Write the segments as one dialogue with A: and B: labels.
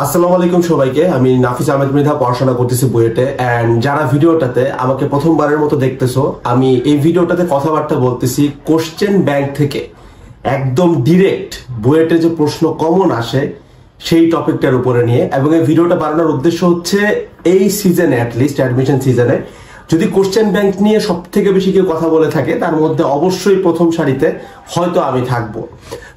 A: আসসালামু আলাইকুম সবাইকে। আমি নাফিস আহমেদ মৃধা, পড়াশোনা করতেছি বুয়েটে। অ্যান্ড যারা ভিডিওটাতে আমাকে প্রথমবারের মতো দেখতেছো, আমি এই ভিডিওটাতে কথাবার্তা বলতেছি কোশ্চেন ব্যাংক থেকে। একদম ডিরেক্ট বুয়েটে যে প্রশ্ন কমন আসে, সেই টপিকটার উপরে নিয়ে। এবং এই ভিডিওটা বানানোর উদ্দেশ্য হচ্ছে এই সিজনে অ্যাটলিস্ট অ্যাডমিশন সিজনে যদি কোশ্চেন ব্যাংক নিয়ে সব থেকে বেশি কেউ কথা বলে থাকে, তার মধ্যে অবশ্যই প্রথম সারিতে হয়তো আমি থাকব।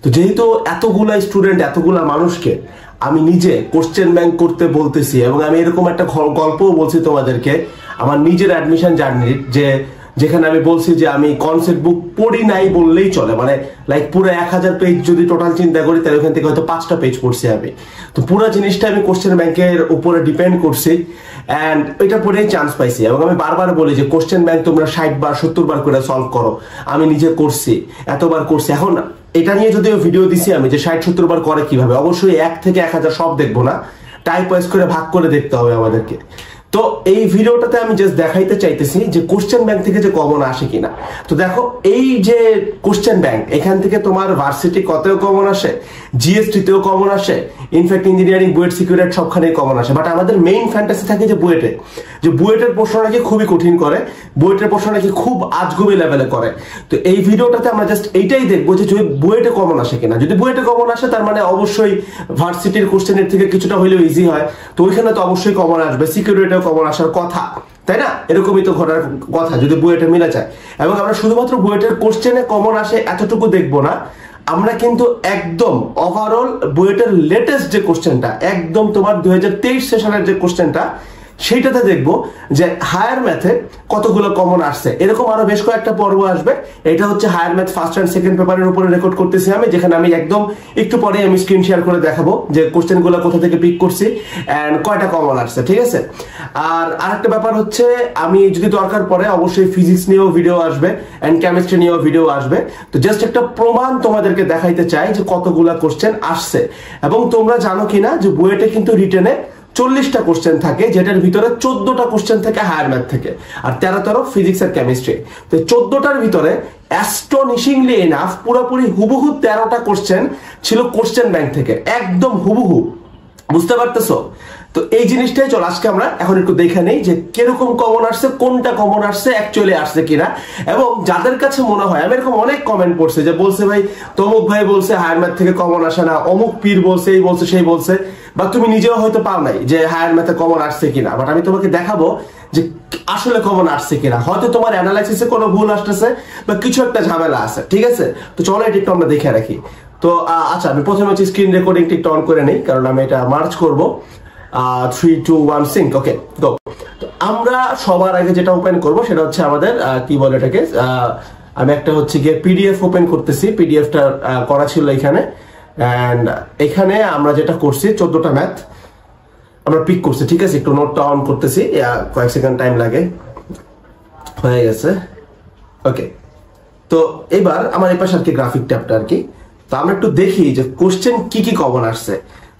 A: তো যেহেতু এতগুলা স্টুডেন্ট এতগুলা মানুষকে আমি নিজে কোশ্চেন ব্যাংক করতে বলতেছি এবং আমি এরকম একটা গল্পও বলছি তোমাদেরকে। আমার নিজের অ্যাডমিশন জার্নির যে যেখানে আমি বলছি যে আমি কনসেপ্ট বুক পড়ি নাই বললেই চলে। মানে লাইক পুরো এক হাজার পেজ যদি টোটাল চিন্তা করি, তাহলে ওখান থেকে হয়তো পাঁচটা পেজ পড়ছি আমি। তো পুরো জিনিসটা আমি কোশ্চেন ব্যাংকের উপরে ডিপেন্ড করছি অ্যান্ড এটা পড়েই চান্স পাইছি। এবং আমি বারবার বলি যে কোশ্চেন ব্যাংক তোমরা ষাট বার, সত্তর বার করে সলভ করো। আমি নিজে করছি, এতবার করছি। এখন এটা নিয়ে যদিও ভিডিও দিছি আমি যে ষাট, সত্তর বার করে কীভাবে, অবশ্যই এক থেকে এক হাজার সব দেখব না। টাইপ ওয়াইজ করে ভাগ করে দেখতে হবে আমাদেরকে। তো এই ভিডিওটাতে আমি জাস্ট দেখাইতে চাইতেছি যে কোশ্চেন ব্যাংক থেকে যে কমন আসে কিনা। তো দেখো, এই যে কোশ্চেন ব্যাংক এখান থেকে তোমার ভার্সিটি কত কমন আসে? জিএসটিতেও কমন আসে in fact engineering BUET security সবখানেই কমন আসে। বাট আমাদের মেইন ফ্যান্টাসি থাকে যে বুয়েটে যে বুয়েটের প্রশ্ন নাকি খুবই কঠিন করে বুয়েটের প্রশ্ন নাকি খুব আজগুবি লেভেলে করে। তো এই ভিডিওটাতে আমরা জাস্ট এইটাই দেখব যে যদি বুয়েটে কমন আসে কিনা। যদি বুয়েটে কমন আসে, তার মানে অবশ্যই ভার্সিটির কোশ্চেনের থেকে কিছুটা হলেও ইজি হয়। তো ওইখানে তো অবশ্যই কমন আসবে। সিকিউরিটিও কমন আসার কথা। তাই না? এরকমই তো ঘটার কথা, যদি বুয়েটে মিলে যায়। এবং আমরা শুধুমাত্র বুয়েটের কোশ্চেনে কমন আসে এতটুকু দেখব না। আমরা কিন্তু একদম ওভারঅল বুয়েটের লেটেস্ট যে কোশ্চেনটা একদম তোমার দুই হাজার তেইশ সেশনের যে কোশ্চেনটা সেইটাতে দেখব যে হায়ার ম্যাথে কতগুলো কমন আসছে। এরকম আরও বেশ কয়েকটা পর্ব আসবে। এটা হচ্ছে higher math first and second পেপারের উপরে রেকর্ড করতেছি আমি, যেখানে আমি একদম একটু পরে আমি স্ক্রিন শেয়ার করে দেখাবো যে কোশ্চেনগুলো কোথা থেকে পিক করছি অ্যান্ড কয়টা কমন আসছে, ঠিক আছে? আর আরেকটা ব্যাপার হচ্ছে, আমি যদি দরকার পড়ে অবশ্যই ফিজিক্স নিয়েও ভিডিও আসবে অ্যান্ড কেমিস্ট্রি নিয়েও ভিডিও আসবে। তো জাস্ট একটা প্রমাণ তোমাদেরকে দেখাইতে চাই যে কতগুলা কোশ্চেন আসছে। এবং তোমরা জানো কিনা যে বুয়েটে কিন্তু রিটেনে চল্লিশটা কোশ্চেন থাকে, যেটার ভিতরে চোদ্দটা কোশ্চেন থাকে হায়ার ম্যাথ থেকে, আর তেরো তেরো ফিজিক্স আর কেমিস্ট্রি তো চোদ্দটার ভিতরে অ্যাস্টনিশিংলি এনাফ পুরোপুরি হুবহু তেরোটা কোশ্চেন ছিল কোশ্চেন ব্যাংক থেকে, একদম হুবহু। বুঝতে পারতেছো? তো এই জিনিসটাই চল, আজকে আমরা এখন একটু দেখে নেই যে কীরকম কমন আসছে, কোনটা কমন আসছে অ্যাকচুয়ালি আসছে কিনা। এবং যাদের কাছে মনে হয়, আমি এরকম অনেক কমেন্ট পড়ছে যে বলছে ভাই, তমুক ভাই বলছে হায়ার ম্যাথ থেকে কমন আসে না, অমুক পীর বলছে, এই বলছে, সেই বলছে। বা তুমি নিজেও হয়তো পাও নাই যে হায়ার ম্যাথে কমন আসছে কিনা। বাট আমি তোমাকে দেখাবো যে আসলে কমন আসছে কিনা। হয়তো তোমার অ্যানালাইসিসে কোনো ভুল আসতেছে, বা কিছু একটা ঝামেলা আছে, ঠিক আছে? তো চলো এটা একটু আমরা দেখে রাখি। তো আচ্ছা আমি প্রথমে হচ্ছে স্ক্রিন রেকর্ডিংটা একটু অন করে নেই, কারণ আমি এটা মার্চ করব। Three two one sync okay তো আমরা সবার আগে যেটা ওপেন করব, সেটা হচ্ছে আমাদের কি বলে এটাকে? আমি একটা হচ্ছে গিয়ে পিডিএফ ওপেন করতেছি। পিডিএফটা করা ছিল এখানে। অ্যান্ড এখানে আমরা যেটা করছি, চোদ্দটা ম্যাথ আমরা পিক করছি, ঠিক আছে? একটু নোটটা অন করতেছি। কয়েক সেকেন্ড টাইম লাগে। হয়ে গেছে। ওকে তো এবার আমার এই পাশে আর কি গ্রাফিক ট্যাবটা আর কি। তো আমরা একটু দেখি যে কোশ্চেন কি কি কমন আসছে।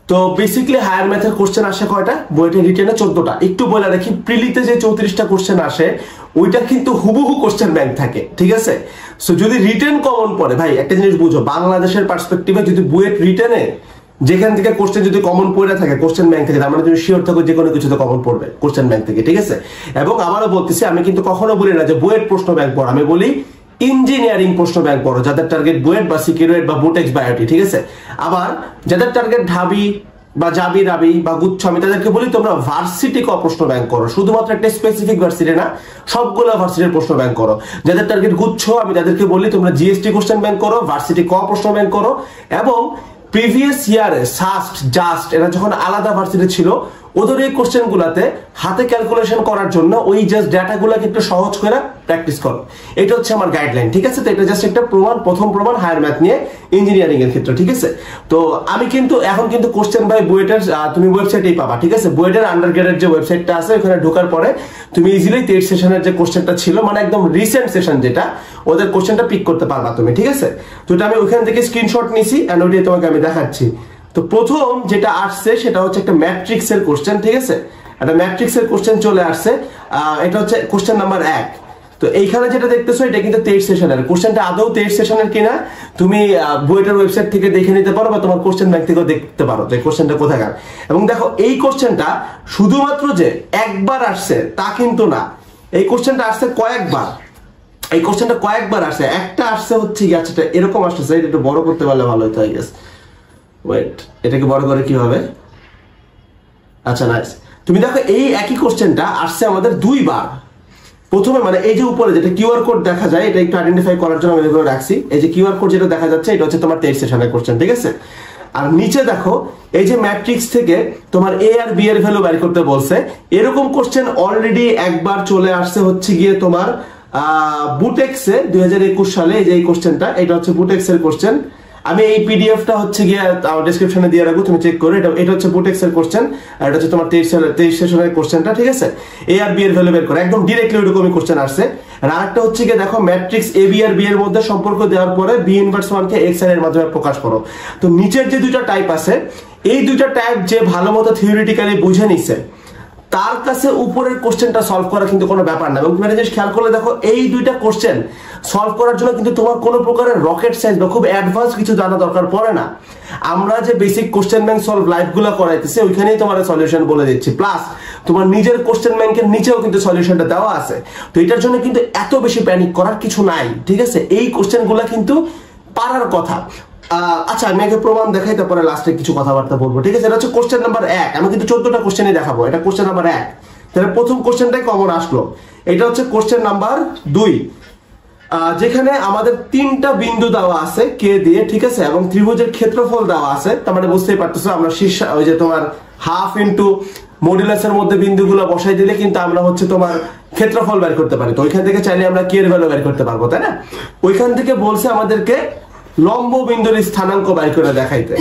A: তো বেসিক্যালি হায়ার ম্যাথের কোশ্চেন আসে কয়টা? বইটা রিটেনে চোদ্দটা। একটু বলে রাখি প্রিলিতে যে চৌত্রিশটা কোশ্চেন আসে, ওইটা কিন্তু হুবহু কোশ্চেন ব্যাংক থাকে, ঠিক আছে? সো যদি রিটেন কমন পড়ে, ভাই, একটা জিনিস বুঝো, বাংলাদেশের পার্সপেক্টিভে যদি বুয়েট রিটেনে যেখান থেকে কোশ্চেন যদি কমন পড়ে থাকে কোশ্চেন ব্যাংক থেকে, তার মানে তুমি শিওর থাকো যে কোনো কিছুতে কমন পড়বে কোশ্চেন ব্যাংক থেকে, ঠিক আছে? এবং আমারও বলতেছি, আমি কিন্তু কখনো বলি না যে বুয়েট প্রশ্ন ব্যাংক পড়, আমি বলি ইঞ্জিনিয়ারিং প্রশ্ন ব্যাংক পড়ো, যাদের টার্গেট বুয়েট বা সিকিউরেট বা বুটেক্স বায়োটি ঠিক আছে? আবার যাদের টার্গেট ঢাবি বা জাবি রাবি বা গুচ্ছ, আমি তাদেরকে বলি তোমরা ভার্সিটি ক প্রশ্ন ব্যাংক করো। শুধুমাত্র একটা স্পেসিফিক ভার্সিটি না, সবগুলো ভার্সিটির প্রশ্ন ব্যাংক করো। যাদের টার্গেট গুচ্ছ, আমি তাদেরকে বলি তোমরা জিএসটি কোশ্চেন ব্যাংক করো ভার্সিটি ক প্রশ্ন ব্যাংক করো, এবং প্রিভিয়াস ইয়ারে সাস্ট জাস্ট এরা যখন আলাদা ভার্সিটি ছিল ওদের এই কোশ্চেন গুলাতে হাতে ক্যালকুলেশন করার জন্য ওই জাস্ট ডাটাগুলোকে একটু সহজ করে প্র্যাকটিস করো। এটা হচ্ছে আমার গাইডলাইন ঠিক আছে? তো এটা জাস্ট একটা প্রমাণ, প্রথম প্রমাণ হায়ার ম্যাথ নিয়ে ইঞ্জিনিয়ারিং এর ক্ষেত্রে, ঠিক আছে? তো আমি কিন্তু, এখন কিন্তু কোশ্চেন বাই বুয়েটের তুমি ওয়েবসাইটেই পাবা, ঠিক আছে? বুয়েটের আন্ডার গ্রেডের যে ওয়েবসাইটটা আছে, ওখানে ঢোকার পরে তুমি ইজিলি তেইশ সেশনের যে কোশ্চেনটা ছিল মানে একদম রিসেন্ট সেশন যেটা, ওদের কোশ্চেনটা পিক করতে পারবা তুমি, ঠিক আছে? তো এটা আমি ওখান থেকে স্ক্রিনশট নিছি অ্যান্ড ওইটাই তোমাকে আমি দেখাচ্ছি। তো প্রথম যেটা আসছে সেটা হচ্ছে একটা ম্যাট্রিক্স এর কোশ্চেন ঠিক আছে? একটা ম্যাট্রিক্স এর কোশ্চেন চলে আসছে এটা হচ্ছে কোশ্চেন নাম্বার এক। তো এইখানে যেটা দেখতেছো, এটা কিন্তু তেইশ সেশনের কোশ্চেনটা আদৌ তেইশ সেশনের কিনা, তুমি বইটার ওয়েবসাইট থেকে দেখে নিতে পারো বা তোমার কোশ্চেন ব্যাংক থেকেও দেখতে পারো যে কোশ্চেনটা কোথাকার। এবং দেখো, এই কোশ্চেনটা শুধুমাত্র যে একবার আসছে, তা কিন্তু না। এই কোশ্চেনটা আসছে কয়েকবার। এই কোশ্চেনটা কয়েকবার আসছে। একটা আসছে হচ্ছে আচ্ছা এরকম আসছে এটা একটু বড় করতে পারলে ভালো হতো আই গেস ওয়েট এটাকে বড় করে কি হবে? আচ্ছা নাইস তুমি দেখো, এই একই কোশ্চেনটা আসছে আমাদের দুইবার। প্রথমে মানে এই যে উপরে যেটা কিউআর কোড দেখা যায়, এটা একটু আইডেন্টিফাই করার জন্য আমি এগুলো রাখছি। এই যে কিউআর কোড যেটা দেখা যাচ্ছে, এটা হচ্ছে তোমার তেইশ সেশনের কোশ্চেন ঠিক আছে? আর নিচে দেখো, এই যে ম্যাট্রিক্স থেকে তোমার এ আর বি এর ভ্যালু বের করতে বলছে, এরকম কোশ্চেন অলরেডি একবার চলে আসছে হচ্ছে গিয়ে তোমার বুটেক্সে দুই হাজার একুশ সালে, এই যে এই কোশ্চেনটা এটা হচ্ছে বুটেক্সের কোশ্চেন আমি এই পিডিএফটা হচ্ছে গিয়ে ডিসক্রিপশনে দিয়ে রাখব, তুমি চেক করে, এটা এটা হচ্ছে বুটেক্সের কোশ্চেন আর এটা হচ্ছে তোমার তেইশ তেইশ সেশনের কোশ্চেনটা ঠিক আছে? এ আর বি এর ভ্যালু বের করে, একদম ডিরেক্টলি ওইরকমই কোশ্চেন আসছে। আর আরেকটা হচ্ছে গিয়ে দেখো ম্যাট্রিক্স এ বি আর বি এর মধ্যে সম্পর্ক দেওয়ার পরে বি ইনভার্স ওয়ানকে এক্সের মাধ্যমে প্রকাশ করো। তো নিচের যে দুইটা টাইপ আছে, এই দুইটা টাইপ যে ভালো মতো থিওরিটিক্যালি বুঝে নিছে তার কাছে উপরের কোশ্চেনটা সলভ করা কিন্তু কোনো ব্যাপার না। এবং তুমি একটা জিনিস খেয়াল করলে দেখো, এই দুইটা কোশ্চেন সলভ করার জন্য কিন্তু তোমার কোনো প্রকারের রকেট সাইন্স বা খুব অ্যাডভান্স কিছু জানা দরকার পড়ে না। আমরা যে বেসিক কোশ্চেন ব্যাংক সলভ লাইফগুলো করাইতেছি, ওইখানেই তোমার সলিউশন বলে দিচ্ছি। প্লাস তোমার নিজের কোশ্চেন ব্যাংকের নিচেও কিন্তু সলিউশনটা দেওয়া আছে। তো এটার জন্য কিন্তু এত বেশি প্যানিক করার কিছু নাই, ঠিক আছে? এই কোশ্চেনগুলো কিন্তু পারার কথা। আচ্ছা আমি আগে প্রমাণ দেখাই, তারপরে লাস্টে কিছু কথাবার্তা বলব, ঠিক আছে? এটা হচ্ছে কোশ্চেন নাম্বার এক। আমি কিন্তু চোদ্দটা কোশ্চেনই দেখাবো, এটা কোশ্চেন নাম্বার এক। তাহলে প্রথম কোশ্চেনটাই কমন আসলো। এটা হচ্ছে কোশ্চেন নাম্বার দুই। যেখানে আমাদের তিনটা বিন্দু দেওয়া আছে কে দিয়ে, ঠিক আছে? এবং ত্রিভুজের ক্ষেত্রফল দেওয়া আছে। তার মানে বুঝতেই পারতেছো, আমরা শীর্ষ, ওই যে তোমার হাফ ইন্টু মডুলাসের মধ্যে বিন্দুগুলো বসাই দিলে কিন্তু আমরা হচ্ছে তোমার ক্ষেত্রফল বের করতে পারি। তো ওইখান থেকে চাইলে আমরা কে এর ভ্যালু বের করতে পারব, তাই না? ওইখান থেকে বলছে আমাদেরকে লম্ব বিন্দুর স্থানাঙ্ক বাইর করে দেখাইতে।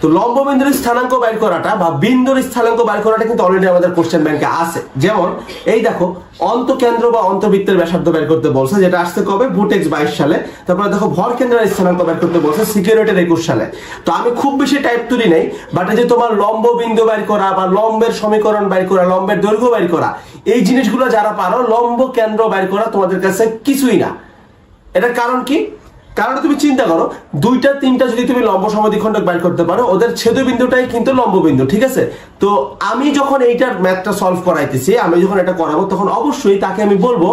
A: তো লম্ব বিন্দুর স্থানাঙ্ক বাইর করাটা বা বিন্দুর স্থানাঙ্ক বের করাটা কিন্তু অলরেডি আমাদের কোশ্চেন ব্যাংকে আছে। যেমন, এই দেখো, অন্তকেন্দ্র বা অন্তবৃত্তের ব্যাসার্ধ বের করতে বলছে, যেটা আসছে কবে? বুটেক্স বাইশ সালে। তারপরে দেখো ভর কেন্দ্রের স্থানাঙ্ক বের করতে বলছে সিকিউরিটির একুশ সালে। তো আমি খুব বেশি টাইপ তুলি নেই বাট যে তোমার লম্ব বিন্দু বের করা বা লম্বের সমীকরণ বের করা, লম্বের দৈর্ঘ্য বের করা, এই জিনিসগুলো যারা পারো লম্ব কেন্দ্র বের করা তোমাদের কাছে কিছুই না। এটার কারণ কি? কারণ তুমি চিন্তা করো, দুইটা, তিনটা যদি তুমি লম্ব সমদ্বিখণ্ডক বাইর করতে পারো, ওদের ছেদবিন্দুটাই কিন্তু লম্ব বিন্দু ঠিক আছে? তো আমি যখন এইটার ম্যাথটা সলভ করাইতেছি, আমি যখন এটা করাবো, তখন অবশ্যই তাকে আমি বলব,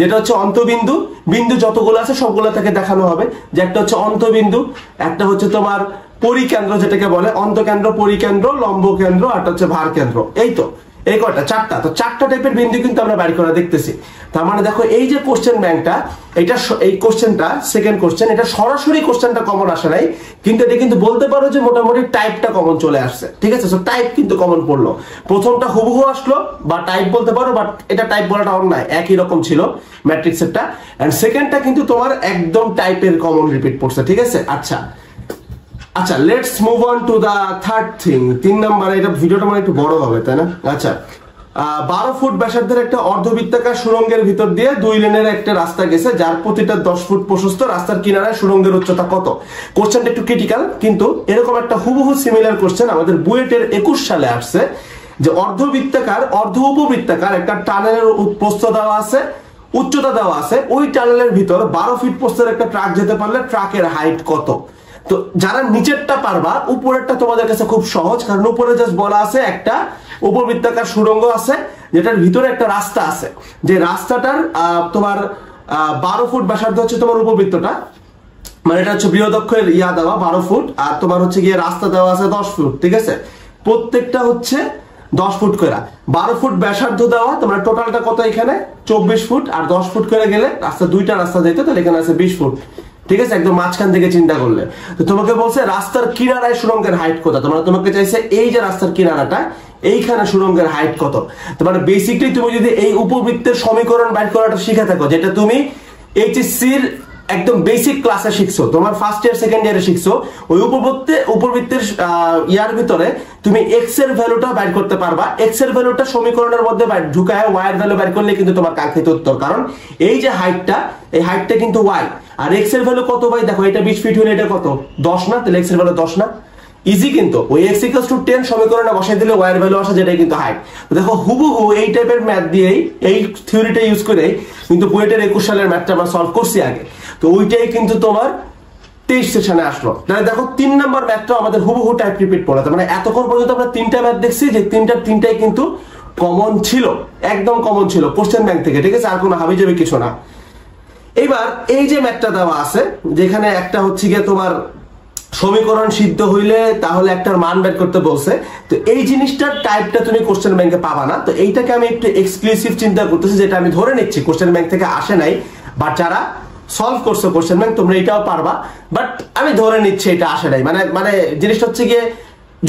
A: যেটা হচ্ছে অন্তবিন্দু, বিন্দু যতগুলো আছে সবগুলো তাকে দেখানো হবে। যে একটা হচ্ছে অন্তবিন্দু, একটা হচ্ছে তোমার পরিকেন্দ্র, যেটাকে বলে অন্তকেন্দ্র, পরিকেন্দ্র লম্ব কেন্দ্র আর হচ্ছে ভার কেন্দ্র এই তো। এই কয়টা? চারটা। তো চারটা টাইপের বিন্দু কিন্তু আমরা বাইর করা দেখতেছি। তার মানে দেখো, এই যে কোশ্চেন ব্যাংকটা এটা এই কোশ্চেনটা সেকেন্ড কোশ্চেন এটা সরাসরি কোশ্চেনটা কমন আসে নাই, কিন্তু এটা কিন্তু বলতে পারো যে মোটামুটি টাইপটা কমন চলে আসছে। ঠিক আছে? সো টাইপ কিন্তু কমন পড়ল। প্রথমটা হুবহু আসলো, বা টাইপ বলতে পারো বাট এটা টাইপ বলাটা অন্যায়। একই রকম ছিল ম্যাট্রিক্সেরটা এন্ড সেকেন্ডটা কিন্তু তোমার একদম টাইপের কমন রিপিট পড়ছে। ঠিক আছে? আচ্ছা। আচ্ছা let's move on to the third thing তিন নাম্বার, এটা ভিডিওটা মানে একটু বড় হবে, তাই না? আচ্ছা বারো ফুট ব্যাসার্ধের একটা অর্ধবৃত্তাকার সুরঙ্গের ভিতর দিয়ে দুই লেনের একটা রাস্তা গেছে, যার প্রতিটা দশ ফুট প্রশস্ত রাস্তার কিনারায় সুরঙ্গের উচ্চতা কত? কোশ্চেনটা একটু ক্রিটিক্যাল কিন্তু এরকম একটা হুবহু সিমিলার কোশ্চেন আমাদের বুয়েটের একুশ সালে আসছে, যে অর্ধবৃত্তাকার, অর্ধ উপবৃত্তাকার একটা টানেলের প্রস্থ দেওয়া আছে, উচ্চতা দেওয়া আছে, ওই টানেলের ভিতর বারো ফিট প্রস্থের একটা ট্রাক যেতে পারলে ট্রাকের হাইট কত? তো যারা নিচেরটা পারবা, উপরেরটা তোমাদের কাছে খুব সহজ, কারণ উপরে জাস্ট বলা আছে একটা উপবৃত্তাকার সুরঙ্গ আছে, যেটার ভিতরে একটা রাস্তা আছে। যে রাস্তাটার তোমার বারো ফুট ব্যাসার্ধ হচ্ছে তোমার উপবৃত্তটা। মানে এটা হচ্ছে বৃহদক্ষের ইয়া দেওয়া, বারো ফুট, আর তোমার হচ্ছে গিয়ে রাস্তা দেওয়া আছে দশ ফুট, ঠিক আছে? প্রত্যেকটা হচ্ছে দশ ফুট করে বারো ফুট ব্যাসার্ধ দেওয়া, তোমার টোটালটা কত এখানে? চব্বিশ ফুট, আর দশ ফুট করে গেলে রাস্তা, দুইটা রাস্তা যেত তাহলে এখানে আছে বিশ ফুট। ঠিক আছে? একদম মাঝখান থেকে চিন্তা করলে। তো তোমাকে বলছে, রাস্তার কিনারায় সুরঙ্গের হাইট কত? তোমার তোমাকে চাইছে এই যে রাস্তার কিনারাটা, এইখানে সুরঙ্গের হাইট কত? তোমার বেসিকলি তুমি যদি এই উপবৃত্তের সমীকরণ বাইর করাটা শিখে থাকো, যেটা তুমি এইচএসসির একদম বেসিক ক্লাসে শিখছো, তোমার ফার্স্ট ইয়ার সেকেন্ড ইয়ারে শিখছো, ওই উপবৃত্তে, উপবৃত্তের ইয়ার ভিতরে তুমি এক্সের ভ্যালুটা বাইর করতে পারবা। এক্সের ভ্যালুটা সমীকরণের মধ্যে ঢুকায় ওয়াই এর ভ্যালু বাইর করলে কিন্তু তোমার কাঙ্ক্ষিত উত্তর। কারণ এই যে হাইটটা এই হাইটটা কিন্তু ওয়াই আর এক্সের ভ্যালু কত ভাই? দেখো, এটা বিশ ফিট হলে এটা কত? দশ না? তাহলে এক্সের ভ্যালু দশ না? ইজি কিন্তু। ওই এক্স ইকুয়ালস টু টেন সমীকরণে বসাই দিলে ওয়ার ভ্যালু আসে, যেটাই কিন্তু হাইট দেখো, হুবহু এই টাইপের ম্যাথ দিয়েই, এই থিওরিটা ইউজ করে কিন্তু বুয়েটের একুশ সালের ম্যাথটা আমরা সলভ করছি আগে। তো ওইটাই কিন্তু তোমার তেইশ সেশনে আসলো। তাহলে দেখো তিন নম্বর ম্যাথটা আমাদের হুবহু টাইপ রিপিট পড়াতে মানে এতক্ষণ পর্যন্ত আমরা তিনটা ম্যাথ দেখছি যে তিনটার তিনটাই কিন্তু কমন ছিল। একদম কমন ছিল কোশ্চেন ব্যাংক থেকে, ঠিক আছে? আর কোনো হাবি যাবে কিছু না। এইবার এই যে ম্যাথটা দেওয়া আছে, যেখানে একটা হচ্ছে গিয়ে তোমার সমীকরণ সিদ্ধ হইলে তাহলে একটার মান বের করতে বলছে। তো এই জিনিসটার টাইপটা তুমি কোশ্চেন ব্যাংকে পাবা না। তো এইটাকে আমি একটু এক্সক্লুসিভ চিন্তা করতেছি, যেটা আমি ধরে নিচ্ছি কোশ্চেন ব্যাংক থেকে আসে নাই। বাট যারা সলভ করছ কোশ্চেন ব্যাংক তোমরা এটাও পারবা। বাট আমি ধরে নিচ্ছি এটা আসে নাই। মানে মানে জিনিসটা হচ্ছে গিয়ে,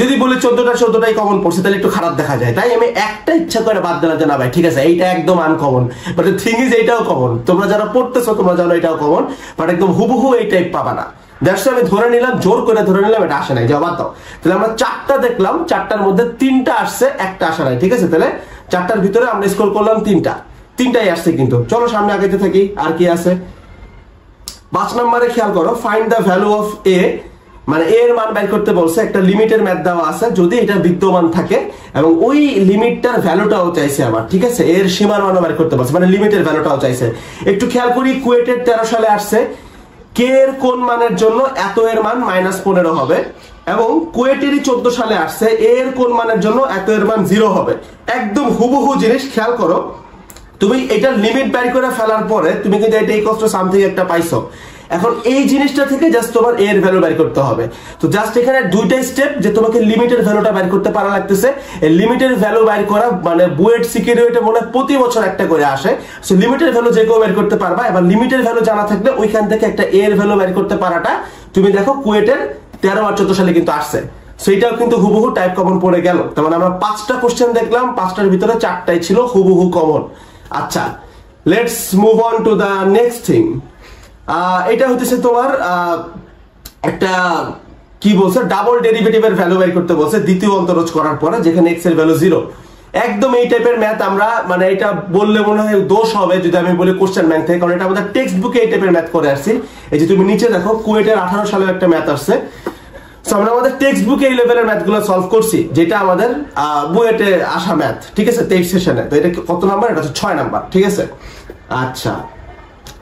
A: যদি বলি চোদ্দটা, চোদ্দটাই কমন পড়ছে, তাহলে একটু খারাপ দেখা যায়। তাই আমি একটা ইচ্ছা করে বাদ দিলাম যে, না ভাই, ঠিক আছে, এইটা একদম আনকমন বাট থিং ইজ এইটাও কমন তোমরা যারা পড়তেছো, তোমরা জানো এটাও কমন বাট একদম হুবহু এই টাইপ পাবা না। দ্যাটস আমি ধরে নিলাম, জোর করে ধরে নিলাম, এটা আসে নাই। জবাব দাও। তাহলে আমরা চারটা দেখলাম, চারটার মধ্যে তিনটা আসছে, একটা আসে নাই। ঠিক আছে? তাহলে চারটার ভিতরে আমরা স্কোর করলাম তিনটা। তিনটাই আসছে কিন্তু। চলো সামনে আগাইতে থাকি, আর কি আছে? পাঁচ নম্বরে খেয়াল করো find the value of A মানে এর মান বের করতে বলছে, একটা লিমিটের ম্যাথ দেওয়া আছে, যদি এটা বিদ্যমান থাকে, এবং ওই লিমিটটার ভ্যালুটাও চাইছে আমার ঠিক আছে? এর সীমার মানও বের করতে বলছে মানে লিমিটের ভ্যালুটাও চাইছে। একটু খেয়াল করি, কুয়েটের তেরো সালে আসছে। কে এর কোন মানের জন্য এত এর মান মাইনাস পনেরো হবে? এবং কুয়েটেরই চোদ্দ সালে আসছে এর কোন মানের জন্য এত এর মান জিরো হবে? একদম হুবহু জিনিস, খেয়াল করো। তুমি এটা লিমিট বের করে ফেলার পরে তুমি কিন্তু এটা ইকস টু সামথিং একটা পাইছো। এখন এই জিনিসটা থেকে জাস্ট তোমার এর ভ্যালু বের করতে হবে। তো জাস্ট এখানে দুইটাই স্টেপ যে তোমাকে লিমিটের ভ্যালুটা বের করতে পারা লাগতেছে। এই লিমিটের ভ্যালু বের করা মানে বুয়েট সিকিউরিটি মনে প্রতি বছর একটা করে আসে। সো লিমিটের ভ্যালু যে কেউ বের করতে পারবা, এবার লিমিটের ভ্যালু জানা থাকলে ওইখান থেকে একটা এর ভ্যালু বের করতে পারাটা তুমি দেখো কুয়েটের তেরো আর চোদ্দ সালে কিন্তু আসছে। সেইটাও কিন্তু হুবহু টাইপ কমন পড়ে গেল। তার মানে আমরা পাঁচটা কোশ্চেন দেখলাম, পাঁচটার ভিতরে চারটাই ছিল হুবহু কমন আচ্ছা let's move on to the next thing এটা হচ্ছে তোমার একটা, কি বলছে ডাবল ডেরিভেটিভের ভ্যালু বের করতে বলছে, দ্বিতীয় অন্তরজ করার পরে, যেখানে এক্সের ভ্যালু জিরো একদম এই টাইপের ম্যাথ আমরা মানে এটা বললে মনে হয় দোষ হবে যদি আমি বলি কোশ্চেন ব্যাংক থেকে, কারণ এটা আমাদের টেক্সট বুকে এই টাইপের ম্যাথ করে আসছি। এই যে তুমি নিচে দেখো, কুয়েটের আঠারো সালের একটা ম্যাথ আসছে। আমরা আমাদের টেক্সট বুকে এই লেভেলের ম্যাথগুলো সলভ করছি, যেটা আমাদের বুয়েটে আসা ম্যাথ ঠিক আছে? তেইশ সেশনে তো এটা কত নাম্বার এটা হচ্ছে ছয় নাম্বার ঠিক আছে? আচ্ছা।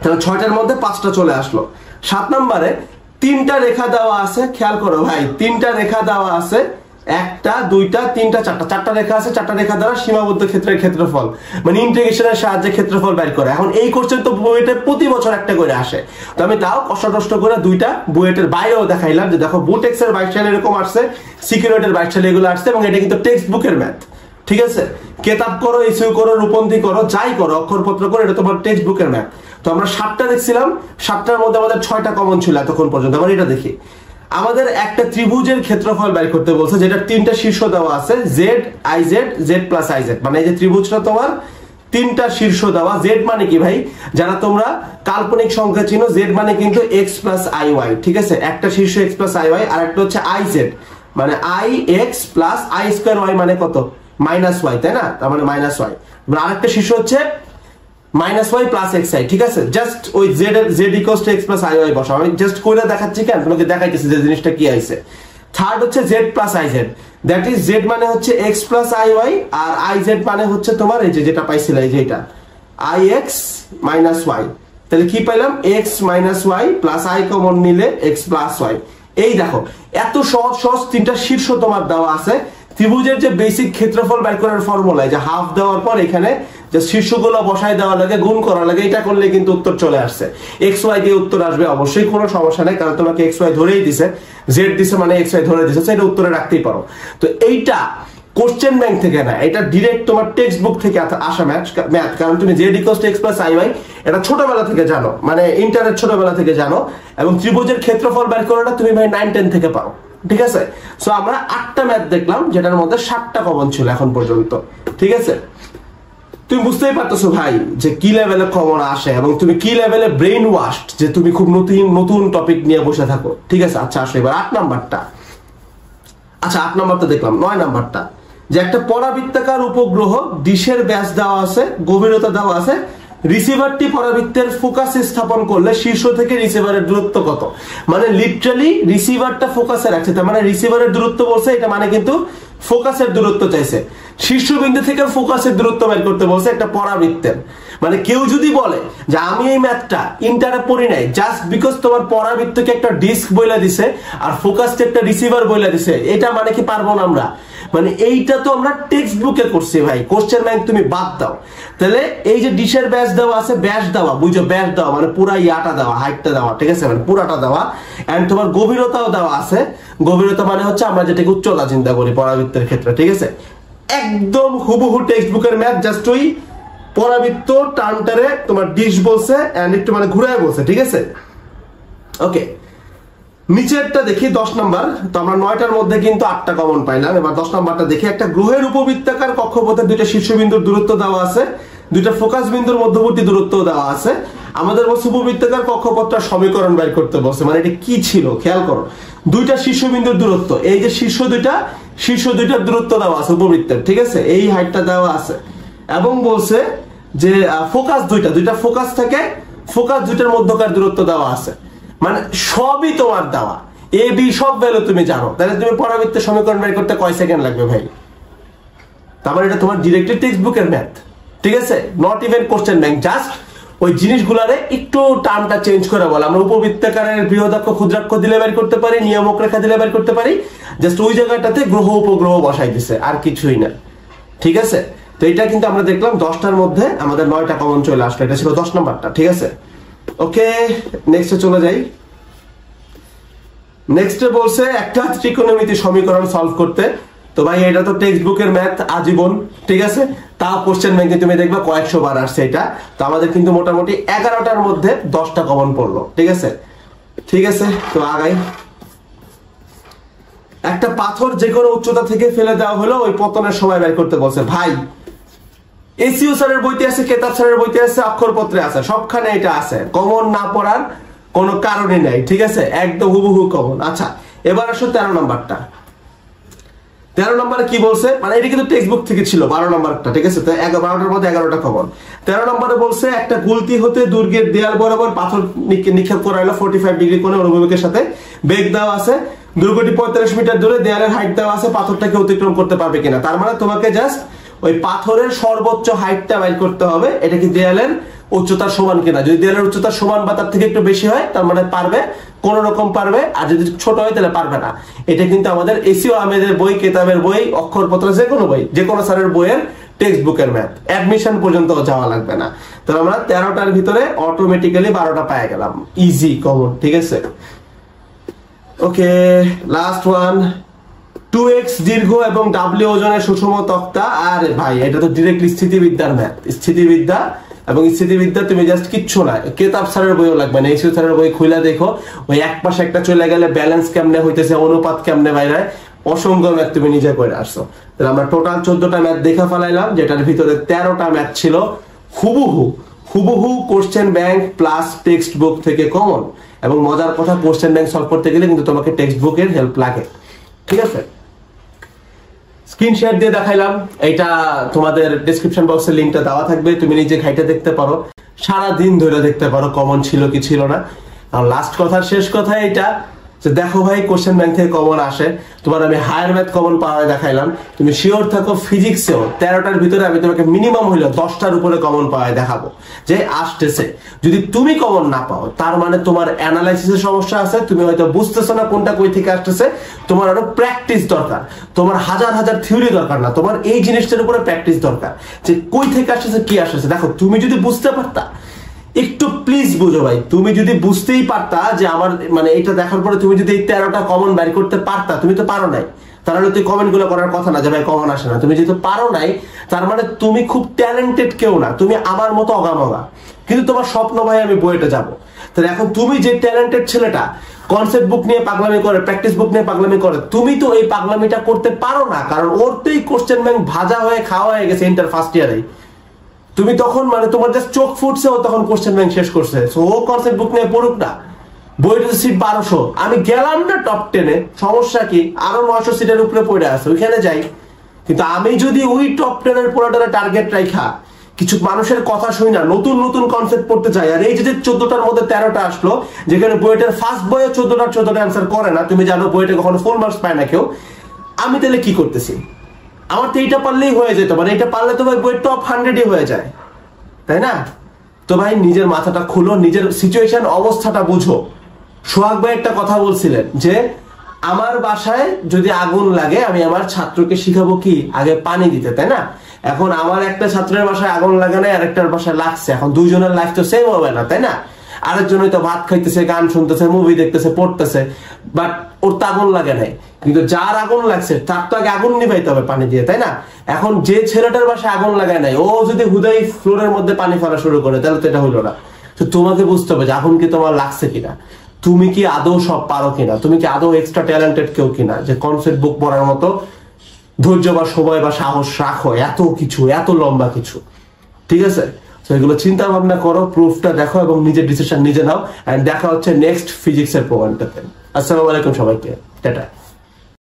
A: তাহলে ছয়টার মধ্যে পাঁচটা চলে আসলো। সাত নাম্বারে তিনটা রেখা দেওয়া আছে, খেয়াল করো ভাই, তিনটা রেখা দেওয়া আছে একটা, দুইটা, তিনটা, চারটা। চারটা রেখা আছে, চারটা রেখা দ্বারা সীমাবদ্ধ ক্ষেত্রের ক্ষেত্রফল। মানে ইন্টিগ্রেশনের সাহায্যে ক্ষেত্রফল বের করে। এখন এই কোশ্চেন তো বুয়েটে প্রতি বছর একটা করে আসে। তো আমি তাও কষ্ট করে দুইটা বুয়েটের বাইরেও দেখাইলাম যে দেখো বুটেক্স এর বাইশ সালে এরকম আসছে সিকিউরিটির বাইশ সালে এগুলো আসছে এবং এটা কিন্তু টেক্সট বুকের ম্যাথ ঠিক আছে? কেতাব করো ইস্যু করো, রূপন্থী করো, যাই করো, অক্ষরপত্র করো, এটা তোমার টেক্সট বুকের ম্যাথ তো আমরা সাতটা দেখছিলাম, সাতটার মধ্যে আমাদের ছয়টা কমন ছিল এতক্ষণ পর্যন্ত। আমরা এটা দেখি। আমাদের একটা ত্রিভুজের ক্ষেত্রফল বের করতে বলছে, যেটা তিনটা শীর্ষ দেওয়া আছে Z I Z Z plus I Z মানে এই যে ত্রিভুজটা তোমার, তিনটা শীর্ষ দেওয়া জেড মানে কি ভাই? যারা তোমরা কাল্পনিক সংখ্যা চিনো জেড মানে কিন্তু এক্স প্লাস আই ওয়াই ঠিক আছে? একটা শীর্ষ এক্স প্লাস আই ওয়াই আর একটা হচ্ছে আই জেড মানে I X plus I square Y মানে কত? মাইনাস ওয়াই তাই না? তার মানে মাইনাস ওয়াই আরেকটা শীর্ষ হচ্ছে minus Y plus X I ঠিক আছে? জাস্ট ওই Z Z equals two X plus I Y বসা আমি জাস্ট করে দেখাচ্ছি কেন তোমাকে দেখাইতেছি যে জিনিসটা কি আইছে। থার্ড হচ্ছে Z plus I Z that is Z মানে হচ্ছে এক্স প্লাস আই ওয়াই আর আই জেড মানে হচ্ছে তোমার এই যে যেটা পাইছিল, এই যে আই এক্স মাইনাস ওয়াই তাহলে কি পাইলাম? X minus Y plus I common নিলে এক্স প্লাস ওয়াই এই দেখো, এত সহজ সহজ তিনটা শীর্ষ তোমার দেওয়া আছে। ত্রিভুজের যে বেসিক ক্ষেত্রফল বের করার ফর্মুলা যে হাফ দেওয়ার পর এখানে যে শীর্ষগুলো বসায় দেওয়া লাগে গুণ করা লাগে, এটা করলে কিন্তু উত্তর চলে আসছে। এক্স ওয়াই দিয়ে উত্তর আসবে, অবশ্যই কোনো সমস্যা নেই, কারণ তোমাকে এক্স ওয়াই ধরেই দিছে জেড দিছে মানে এক্স ওয়াই ধরে দিছে সেটা উত্তরে রাখতেই পারো। তো এইটা কোশ্চেন ব্যাংক থেকে না এটা ডিরেক্ট তোমার টেক্সট বুক থেকে আসা ম্যাথ ম্যাথ কারণ তুমি Z equals X plus I Y এটা ছোটবেলা থেকে জানো মানে ইন্টারনেট ছোটবেলা থেকে জানো, এবং ত্রিভুজের ক্ষেত্রফল বের করাটা তুমি ভাই নাইন টেন থেকে পাও, ঠিক আছে? সো আমরা আটটা ম্যাথ দেখলাম, যেটার মধ্যে সাতটা কমন ছিল এখন পর্যন্ত, ঠিক আছে? তুমি বুঝতেই পারতেছো ভাই যে কি লেভেলে কমন আসে এবং তুমি কি লেভেলে ব্রেইন ওয়াশড যে তুমি খুব নতুন নতুন টপিক নিয়ে বসে থাকো। ঠিক আছে? আচ্ছা আসো এবার আট নাম্বারটা। আচ্ছা আট নাম্বারটা দেখলাম, নয় নাম্বারটা। যে একটা পরাবৃত্তাকার উপগ্রহ ডিশের ব্যাস দেওয়া আছে, গভীরতা দেওয়া আছে রিসিভারটি পরাবৃত্তের ফোকাসে স্থাপন করলে শীর্ষ থেকে রিসিভারের দূরত্ব কত? মানে লিটারালি রিসিভারটা ফোকাসে রাখছে, তার মানে রিসিভারের দূরত্ব বলছে, এটা মানে কিন্তু ফোকাসের দূরত্ব চাইছে। শীর্ষবিন্দু থেকে ফোকাসের দূরত্ব বের করতে বলছে একটা পরাবৃত্তের। মানে কেউ যদি বলে যে আমি এই ম্যাথটা ইন্টারে পড়ি নাই জাস্ট বিকজ তোমার পরাবৃত্তকে একটা ডিস্ক বইলা দিছে আর ফোকাসকে একটা রিসিভার বইলা দিছে, এটা মানে কি পারব না আমরা? মানে এইটা তো আমরা টেক্সট বুকে করছি ভাই কোশ্চেন ব্যাংক তুমি বাদ দাও। তাহলে এই যে ডিশের ব্যাস দেওয়া আছে, ব্যাস দেওয়া বুঝো ব্যাস দেওয়া মানে পুরা ইয়াটা দেওয়া হাইটটা দেওয়া, ঠিক আছে? মানে পুরাটা দেওয়া। এন্ড তোমার গভীরতাও দেওয়া আছে। গভীরতা মানে হচ্ছে আমরা যেটাকে উচ্চতা চিন্তা করি পরাবৃত্তের ক্ষেত্রে, ঠিক আছে? একদম হুবহু টেক্সট বুকের ম্যাথ জাস্ট ওই পরাবৃত্ত টার্মটারে তোমার ডিশ বলছে একটু মানে ঘুরায় বলছে, ঠিক আছে? ওকে নিচেরটা দেখি, দশ নাম্বার। তো আমরা নয়টার মধ্যে কিন্তু আটটা কমন পাইলাম। এবার দশ নাম্বারটা দেখি। একটা গ্রহের উপবৃত্তাকার কক্ষপথের দুইটা শীর্ষবিন্দুর দূরত্ব দেওয়া আছে। দুইটা ফোকাস বিন্দুর মধ্যবর্তী দূরত্ব দেওয়া আছে। আমাদের বলছে উপবৃত্তাকার কক্ষপথটা সমীকরণ বের করতে বলছে। মানে এটা কি ছিল? খেয়াল করো। দুইটা শীর্ষবিন্দুর দূরত্ব। এই যে শীর্ষ দুইটা, শীর্ষ দুইটার দূরত্ব দেওয়া আছে উপবৃত্তের, ঠিক আছে? এই হাইটটা দেওয়া আছে। এবং বলছে যে ফোকাস দুইটা দুইটা ফোকাস থেকে ফোকাস দুইটার মধ্যকার দূরত্ব দেওয়া আছে। মানে সবই তোমার দেওয়া। এ বি সব ভ্যালু তুমি জানো। তাহলে তুমি পরাবৃত্তের সমীকরণ বের করতে কয় সেকেন্ড লাগবে ভাই? তারপরে এটা তোমার ডিরেক্টলি টেক্সট বুকের ম্যাথ ঠিক আছে? Not even question bank just ওই জিনিসগুলারে একটু টার্মটা চেঞ্জ করে বলে। আমরা উপবৃত্তাকারের বৃহদাক্ষ, ক্ষুদ্রাক্ষ দিলে বের করতে পারি, নিয়ামক রেখা দিলে বের করতে পারি। জাস্ট ওই জায়গাটাতে গ্রহ, উপগ্রহ বসাই দিছে, আর কিছুই না। ঠিক আছে? তো এটা কিন্তু আমরা দেখলাম দশটার মধ্যে আমাদের নয়টা কমন চলে আসলো। এটা ছিল দশ নম্বরটা, ঠিক আছে? ওকে নেক্সটে চলে যাই। নেক্সটে বলছে, একটা ত্রিকোণমিতি সমীকরণ সলভ করতে। তো ভাই, এটা তো টেক্সট বুকের ম্যাথ আজীবন, ঠিক আছে? তা কোশ্চেন ব্যাংকে তুমি দেখবে কয়েকশো বার আসছে এটা। তো আমাদের কিন্তু মোটামুটি এগারোটার মধ্যে দশটা কমন পড়ল, ঠিক আছে? ঠিক আছে, তো আগাই। একটা পাথর যে কোনো উচ্চতা থেকে ফেলে দেওয়া হলো ওই পতনের সময় বের করতে বলছে। ভাই এসিও স্যারের বইতে আছে, কেতাব স্যারের বইতে আছে অক্ষরপত্রে আছে, সবখানে এটা আছে। কমন না পড়ার কোনো কারণই নাই, ঠিক আছে? একদম হুবহু কমন। আচ্ছা এবার আসো তেরো নম্বরটা। তেরো নম্বরে কি বলছে? মানে এটা কিন্তু টেক্সট বুক থেকে ছিল, বারো নম্বরটা, ঠিক আছে? বারোটার মধ্যে এগারোটা কমন। তেরো নম্বরে বলছে, একটা গুলতি হতে দুর্গের দেয়াল বরাবর পাথর নিক্ষেপ করা হলো ফোর্টি ফাইভ ডিগ্রি কোণে, অনুভূমিকের সাথে। বেগ দেওয়া আছে, দুর্গটি পঁয়তাল্লিশ মিটার দূরে, দেয়ালের হাইট দেওয়া আছে, পাথরটাকে অতিক্রম করতে পারবে কিনা। তার মানে তোমাকে জাস্ট ওই পাথরের সর্বোচ্চ হাইটটা বাইর করতে হবে। এটা কি দেয়ালের উচ্চতার সমান কিনা? যদি দেয়ালের উচ্চতার সমান বা তার থেকে একটু বেশি হয়, তার মানে পারবে। কোন রকম পারবে, আর যদি ছোট হয় তাহলে পারবে না। এটা কিন্তু আমাদের এসিও আহমেদের বই, কেতাবের বই, অক্ষরপত্র যে কোনো বই যে কোনো স্যারের বইয়ের টেক্সট বুকের ম্যাথ অ্যাডমিশন পর্যন্ত যাওয়া লাগবে না। তো আমরা তেরোটার ভিতরে অটোমেটিক্যালি বারোটা পায়ে গেলাম। ইজি কমন ঠিক আছে? Okay last one two X দীর্ঘ এবং ডাব্লিউ ওজনের সুষম তক্তা, আর ভাই, এটা তো ডিরেক্টলি স্থিতিবিদ্যার ম্যাথ স্থিতিবিদ্যা এবং স্থিতিবিদ্যা তুমি জাস্ট কিচ্ছু না। কেতাব স্যারের বইও লাগবে না, এসিও স্যারের বই খুলে দেখো। ওই এক পাশে একটা চলে গেলে ব্যালেন্স কেমনে হইতেছে, অনুপাত কেমনে বাইরে অসংখ্য ম্যাথ তুমি নিজে করে আসছো। তাহলে আমরা টোটাল চোদ্দটা ম্যাথ দেখা ফেলাইলাম, যেটার ভিতরে তেরোটা ম্যাথ ছিল হুবহু হুবহু question bank plus text book থেকে কমন এবং মজার কথা কোশ্চেন ব্যাংক সলভ করতে গেলে কিন্তু তোমাকে টেক্সট বুকের হেল্প লাগে। ঠিক আছে? স্ক্রিন শেয়ার দিয়ে দেখাইলাম। এটা তোমাদের ডিসক্রিপশন বক্সের লিঙ্কটা দেওয়া থাকবে। তুমি নিজে ঘাইটা দেখতে পারো। সারা দিন ধরে দেখতে পারো কমন ছিল কি ছিল না। আর লাস্ট কথা, শেষ কথা এটা যে দেখো ভাই কোশ্চেন ব্যাংক থেকে কমন আসে। তোমার আমি হায়ার ম্যাথ কমন পাওয়া দেখাইলাম। তুমি শিওর থাকো ফিজিক্সেও তেরোটার ভিতরে আমি তোমাকে মিনিমাম হইল দশটার উপরে কমন পাওয়া দেখাবো। যে আসতেছে। যদি তুমি কমন না পাও, তার মানে তোমার অ্যানালাইসিসের সমস্যা আছে। তুমি হয়তো বুঝতেছো না কোনটা কই থেকে আসতেছে। তোমার আরও প্র্যাকটিস দরকার। তোমার হাজার হাজার থিওরি দরকার না। তোমার এই জিনিসটার উপরে প্র্যাকটিস দরকার। যে কই থেকে আসতেছে, কি আসতেছে। দেখো, তুমি যদি বুঝতে পারতা একটু প্লিজ বুঝো ভাই, তুমি যদি বুঝতেই পারতা যে আমার মানে এটা দেখার পরে তুমি যদি এই তেরোটা কমন বের করতে পারতা, তুমি তো পারো নাই। তাহলে তুই কমেন্টগুলো করার কথা না যে ভাই কমন আসে না। তুমি যেহেতু পারো নাই, তার মানে তুমি খুব ট্যালেন্টেড কেউ না, তুমি আমার মতো অগামগা। কিন্তু তোমার স্বপ্ন ভাই, আমি বইটা যাব। তাহলে এখন তুমি যে ট্যালেন্টেড ছেলেটা কনসেপ্ট বুক নিয়ে পাগলামি করে প্র্যাকটিস বুক নিয়ে পাগলামি করে, তুমি তো এই পাগলামিটা করতে পারো না, কারণ ওর তো এই কোশ্চেন ব্যাংক ভাজা হয়ে খাওয়া হয়ে গেছে ইন্টার ফার্স্ট ইয়ারেই তুমি তখন মানে তোমার জাস্ট চোখ ফুটছে, ও তখন কোশ্চেন ব্যাংক শেষ করছে। সো ও কনসেপ্ট বুক নিয়ে পড়ুক না। বইটা সিট বারোশো। আমি গেলাম না টপ টেনে সমস্যা কি? আরও নয়শো সিটের উপরে পড়ে আছে, ওইখানে যাই। কিন্তু আমি যদি ওই টপ টেনের পুরোটারে টার্গেট রাখা কিছু মানুষের কথা শুই না, নতুন নতুন কনসেপ্ট পড়তে চাই। আর এই যে চোদ্দটার মধ্যে তেরোটা আসলো, যেখানে বইটার ফার্স্ট বইয়ে চোদ্দটার চোদ্দটা অ্যান্সার করে না, তুমি জানো বইটা কখনো ফুল মার্কস পায় না কেউ। আমি তাহলে কি করতেছি? আমার তো এইটা পারলেই হয়ে যেত মানে এটা পারলে তো ভাই বইয়ের টপ হান্ড্রেডই হয়ে যায়, তাই না? তো ভাই নিজের মাথাটা খুলো, নিজের সিচুয়েশন অবস্থাটা বুঝো। সোহাগ ভাই একটা কথা বলছিলেন যে, আমার বাসায় যদি আগুন লাগে, আমি আমার ছাত্রকে শিখাবো কি? আগে পানি দিতে, তাই না? এখন আমার একটা ছাত্রের বাসায় আগুন লাগে না আরেকটার বাসায় লাগছে, এখন দুইজনের লাইফ তো সেম হবে না, তাই না? আরেকজন হয়তো ভাত খাইতেছে, গান শুনতেছে মুভি দেখতেছে, পড়তেছে বাট ওর তো আগুন লাগে নাই। কিন্তু যার আগুন লাগছে, তার তো আগে আগুন নিবাইতে হবে পানি দিয়ে, তাই না? এখন যে ছেলেটার বাসায় আগুন লাগায় নাই, ও যদি হুদাই ফ্লোরের মধ্যে পানি ফেলা শুরু করে, তাহলে তো এটা হইল না। তো তোমাকে বুঝতে হবে যে আগুন কি তোমার লাগছে কিনা। তুমি কি আদৌ সব পারো কিনা? তুমি কি আদৌ এক্সট্রা ট্যালেন্টেড কেউ কিনা? যে কনসেপ্ট বুক পড়ার মতো ধৈর্য বা সময় বা সাহস রাখো, এত কিছু, এত লম্বা কিছু। ঠিক আছে? এগুলো চিন্তা ভাবনা করো, প্রুফটা দেখো এবং নিজের ডিসিশন নিজে নাও এন্ড দেখা হচ্ছে নেক্সট ফিজিক্সের প্রোগ্রামটাতে আসসালামু আলাইকুম সবাইকে। টাটা।